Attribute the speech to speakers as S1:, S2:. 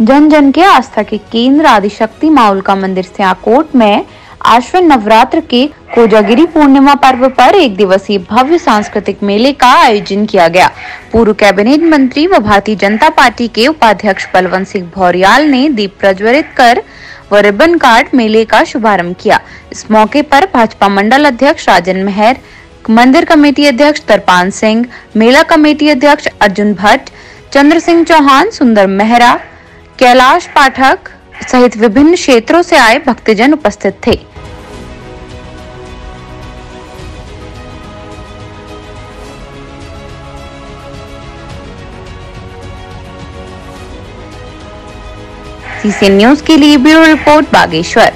S1: जन
S2: जन के आस्था के केंद्र आदिशक्ति माउल का मंदिर सियाकोट में आश्विन नवरात्र के कोजागिरी पूर्णिमा पर्व पर एक दिवसीय भव्य सांस्कृतिक मेले का आयोजन किया गया। पूर्व कैबिनेट मंत्री व भारतीय जनता पार्टी के उपाध्यक्ष बलवंत सिंह भौरियाल ने दीप प्रज्वलित कर व रिबन कार्ड मेले का शुभारंभ किया। इस मौके पर भाजपा मंडल अध्यक्ष राजन मेहर, मंदिर कमेटी अध्यक्ष तरपान सिंह, मेला कमेटी अध्यक्ष अर्जुन भट्ट, चंद्र सिंह चौहान, सुंदर मेहरा कैलाश पाठक सहित विभिन्न क्षेत्रों से आए भक्तजन उपस्थित थे। सीसी न्यूज़ के लिए ब्यूरो रिपोर्ट बागेश्वर।